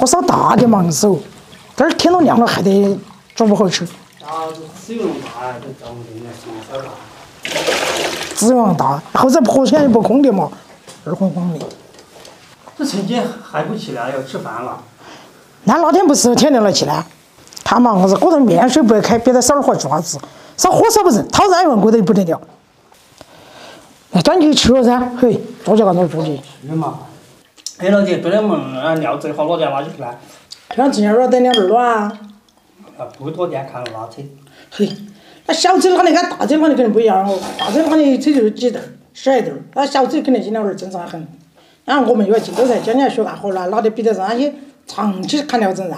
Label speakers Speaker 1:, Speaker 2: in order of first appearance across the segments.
Speaker 1: 火烧大点嘛，硬是哦。这儿天都亮了，还得煮不好吃。
Speaker 2: 啊，资源大，这照顾人家心烧大。
Speaker 1: 资源大，后者坡前也不空的嘛，二晃晃的。
Speaker 2: 这陈姐还不起来，要吃饭了。
Speaker 1: 那那天不是天亮了起来？看嘛，我是锅头面水不开，别的烧火做啥子？烧火烧不成，讨债问锅头不得了。那端起去了噻，嘿，做起干多做起。
Speaker 2: 去嘛？哎，老姐，做点梦，那料最好拿点垃圾去呢。
Speaker 1: 像今天儿等两盆卵。
Speaker 2: 啊，啊不多点看拉车。
Speaker 1: 嘿，那小车的跟大车的肯定不一样哦。大车的一车就是几袋儿，十来袋儿。那小车肯定斤两儿正常很。然后我们有个镜头在，今年学干活了，哪里比得上那些长期看料整噻？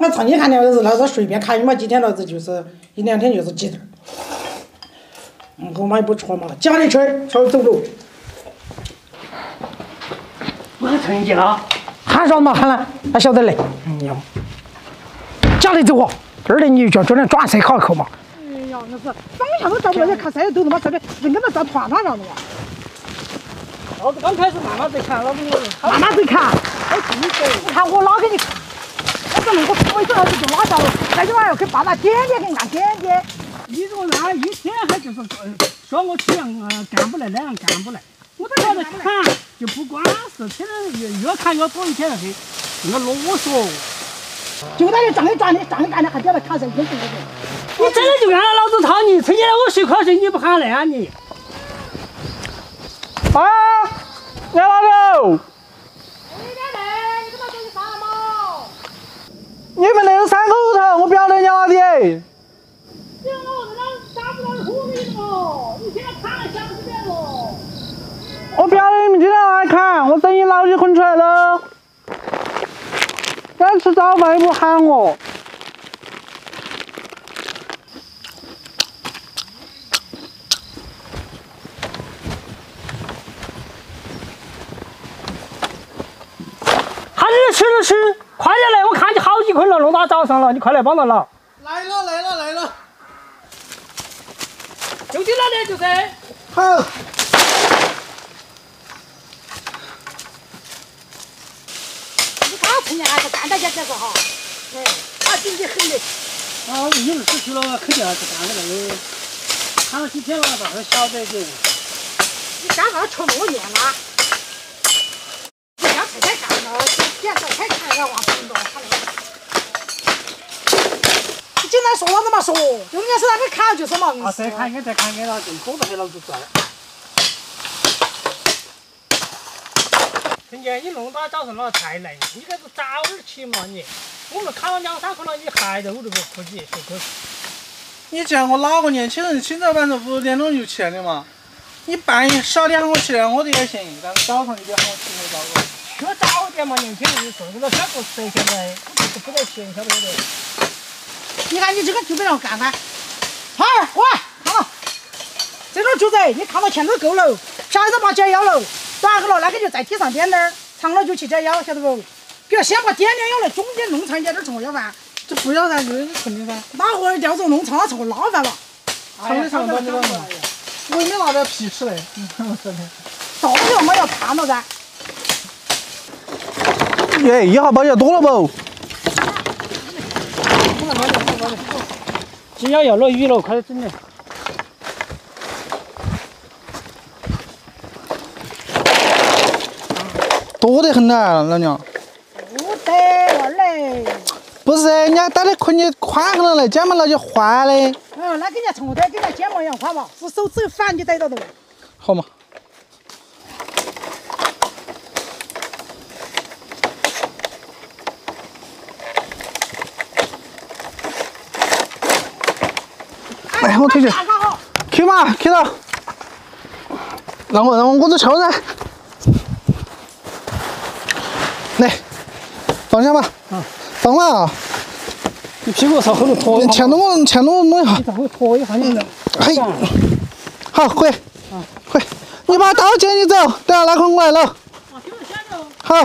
Speaker 1: 那长期看料子，那是随便看，一嘛几天老子就是一两天就是几袋儿。嗯，我妈也不错嘛，家里吃，稍微走路。
Speaker 2: 我喊陈姐了，
Speaker 1: 喊上嘛喊了，他晓得嘞。哎呀，家里走啊，这儿的你就叫点转色烤一口嘛。哎呀，那是方向都找不到，你看山里走的嘛，这边人跟他找团团上的呀。
Speaker 2: 老子刚开始慢慢在看，老子
Speaker 1: 慢慢在看。哎，你看我拉给你看，我这弄个坡一走还是就拉下了，那就还要去把那点点给你按点点。
Speaker 2: 你这个那一天还就是说我这样干不来，那样干不来，我都晓得看，就不管是天天越越看越多，一天黑，那啰嗦。
Speaker 1: 就那里站一站的，站一站的，还叫他卡上天去
Speaker 2: 你真的就让老子掏你，趁现在我谁考试你不喊来啊你？
Speaker 3: 啊，杨老头。你们那个山口头，我不要得你了的。我不要你们今天来看，我等你老几捆出来了。该吃早饭也不喊我。
Speaker 2: 喊你吃就吃，快点来！我看你好几捆了，弄到早上了，你快来帮着了。
Speaker 3: 来了来了来了，
Speaker 2: 就在那里就是。
Speaker 3: 好。
Speaker 1: 趁年还是干大家这个哈，哎，他紧得很的。
Speaker 2: 啊，你儿出去了，肯定还是干的那个，看了几天了，倒是晓得的。
Speaker 1: 你干啥吃落叶啊？你家太太干了，点菜太看了，往很多看了。你简单说啥子嘛说，就人家是那个看就是嘛。
Speaker 2: 啊，再看眼再看眼了，就多的给老子做。陈姐，你弄到早上了太累，你该是早点起嘛你。我们看了两三捆了，你还在屋头不哭唧，受可气。
Speaker 3: 你见过哪个年轻人清早晚上五点钟就起来的嘛？你半夜十二点喊我起来，我都也行，但是早上你就喊我起来早个。
Speaker 2: 去早点嘛，年轻人做这个小不吃现在，我就是不得闲，晓不晓得？
Speaker 1: 你看你这个就不要干饭。好，了，这种猪仔，你看到钱都够了，下一次把脚腰了。短了，那个就在地上点点儿，长了就去摘腰，晓得不？不要先把点点要来，中间弄长一点点葱要饭，
Speaker 3: 这不要噻，就是纯的噻。
Speaker 1: 哪会吊着弄长了臭拉饭了？
Speaker 3: 长的长短的短嘛。我也没拿点皮吃嘞，
Speaker 1: 到时候嘛要看了噻。
Speaker 3: 耶，一下包要多了不？
Speaker 2: 今天要落雨了，快点整点。
Speaker 3: 多得很呐，老娘。
Speaker 1: 不得玩嘞。
Speaker 3: 不是，人家打的捆你宽很了嘞，肩膀那就宽嘞。
Speaker 1: 嗯，那给人家从头跟人家肩膀一样宽嘛，是手指反就逮到的。
Speaker 3: 好嘛。哎，我推去。去嘛，去了。让我让我我都敲噻。来，放下吧。啊，放了啊。
Speaker 2: 你屁股朝后头拖。
Speaker 3: 前头我前头我摸一下。
Speaker 2: 你拖一下你。
Speaker 3: 嘿。好，快。啊，快。你把刀捡你走，等下拿空过来了。好。